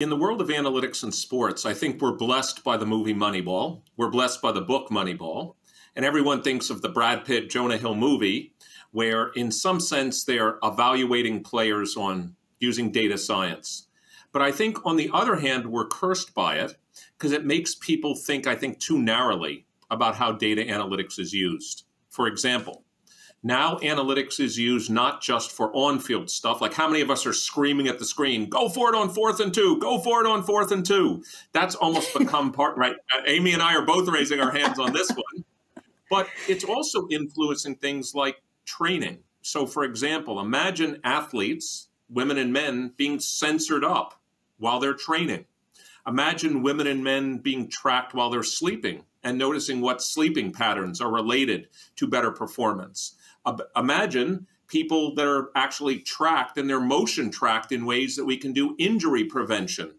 In the world of analytics and sports, I think we're blessed by the movie Moneyball. We're blessed by the book Moneyball. And everyone thinks of the Brad Pitt, Jonah Hill movie, where in some sense they're evaluating players on using data science. But I think on the other hand, we're cursed by it because it makes people think, I think, too narrowly about how data analytics is used. For example, now analytics is used not just for on-field stuff, like how many of us are screaming at the screen, go for it on fourth and two, go for it on fourth and two. That's almost become part, right? Uh, Amy and I are both raising our hands on this one. But it's also influencing things like training. So for example, imagine athletes, women and men, being censored up while they're training. Imagine women and men being tracked while they're sleeping and noticing what sleeping patterns are related to better performance. Imagine people that are actually tracked and they're motion tracked in ways that we can do injury prevention